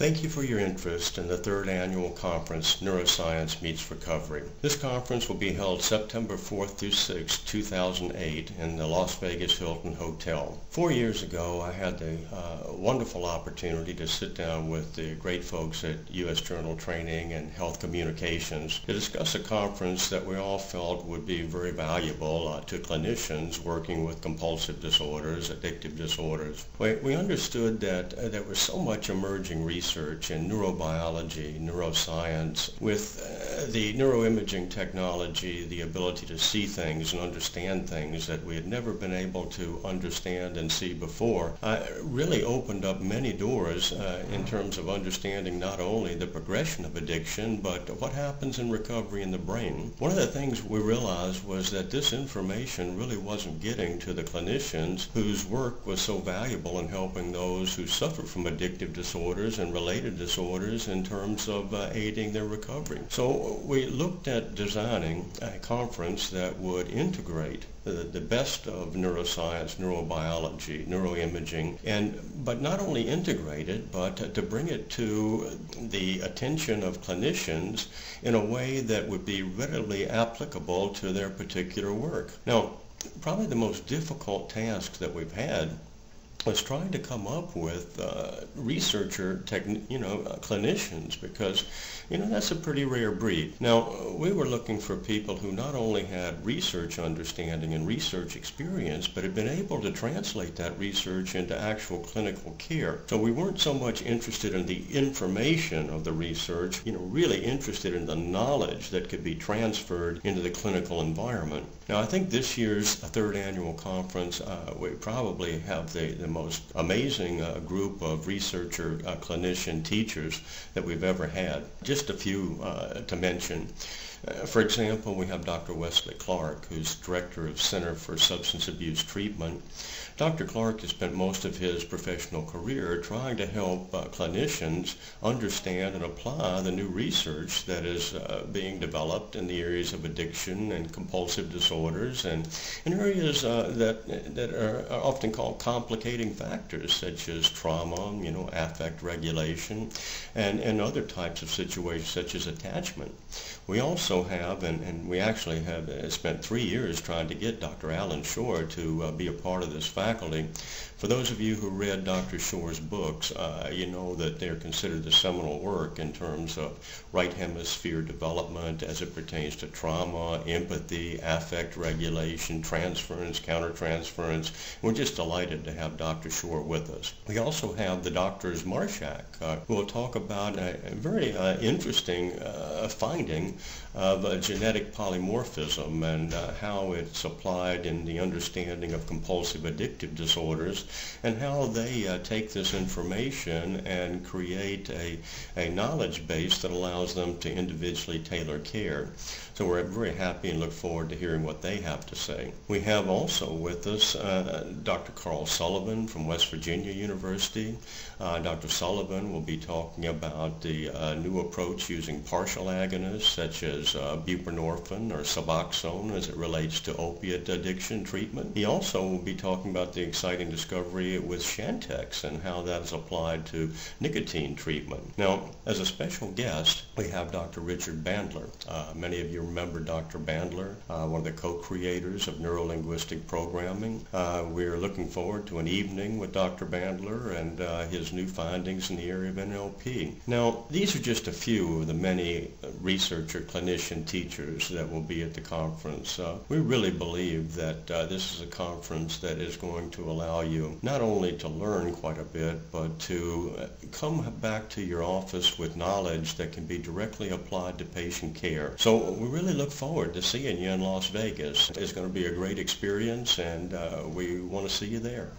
Thank you for your interest in the third annual conference, Neuroscience Meets Recovery. This conference will be held September 4th through 6th, 2008 in the Las Vegas Hilton Hotel. Four years ago, I had the uh, wonderful opportunity to sit down with the great folks at U.S. Journal Training and Health Communications to discuss a conference that we all felt would be very valuable uh, to clinicians working with compulsive disorders, addictive disorders. We, we understood that uh, there was so much emerging research in neurobiology, neuroscience, with uh, the neuroimaging technology, the ability to see things and understand things that we had never been able to understand and see before, uh, really opened up many doors uh, in terms of understanding not only the progression of addiction, but what happens in recovery in the brain. One of the things we realized was that this information really wasn't getting to the clinicians whose work was so valuable in helping those who suffer from addictive disorders and related disorders in terms of uh, aiding their recovery. So we looked at designing a conference that would integrate the, the best of neuroscience, neurobiology, neuroimaging, and but not only integrate it, but to bring it to the attention of clinicians in a way that would be readily applicable to their particular work. Now, probably the most difficult task that we've had was trying to come up with uh, researcher, you know, uh, clinicians because, you know, that's a pretty rare breed. Now, we were looking for people who not only had research understanding and research experience, but had been able to translate that research into actual clinical care. So we weren't so much interested in the information of the research, you know, really interested in the knowledge that could be transferred into the clinical environment. Now, I think this year's third annual conference, uh, we probably have the, the most amazing uh, group of researcher, uh, clinician, teachers that we've ever had. Just a few uh, to mention. Uh, for example, we have Dr. Westley Clark, who's director of Center for Substance Abuse Treatment. Dr. Clark has spent most of his professional career trying to help uh, clinicians understand and apply the new research that is uh, being developed in the areas of addiction and compulsive disorders and in areas uh, that, that are, are often called complicating factors such as trauma, you know, affect regulation, and, and other types of situations such as attachment. We also have, and, and we actually have uh, spent three years trying to get Dr. Allan Schore to uh, be a part of this faculty. For those of you who read Dr. Schore's books, uh, you know that they're considered the seminal work in terms of right hemisphere development as it pertains to trauma, empathy, affect regulation, transference, countertransference. We're just delighted to have Dr. Schore with us. We also have the doctors Marshak, uh, who will talk about a, a very uh, interesting uh, finding of a genetic polymorphism and uh, how it's applied in the understanding of compulsive addictive disorders and how they uh, take this information and create a, a knowledge base that allows them to individually tailor care. So we're very happy and look forward to hearing what they have to say. We have also with us uh, Dr. Carl Sullivan from West Virginia University. Uh, Dr. Sullivan will be talking about the uh, new approach using partial agonists such as uh, buprenorphine or Suboxone as it relates to opiate addiction treatment. He also will be talking about the exciting discovery with Chantix and how that is applied to nicotine treatment. Now, as a special guest, we have Dr. Richard Bandler. Uh, many of you remember Dr. Bandler, uh, one of the co-creators of neurolinguistic programming. Uh, we're looking forward to an evening with Dr. Bandler and uh, his new findings in the area of NLP. Now, these are just a few of the many researcher, clinician, teachers that will be at the conference. Uh, we really believe that uh, this is a conference that is going to allow you not only to learn quite a bit, but to uh, come back to your office with knowledge that can be directly applied to patient care. So we really look forward to seeing you in Las Vegas. It's going to be a great experience, and uh, we want to see you there.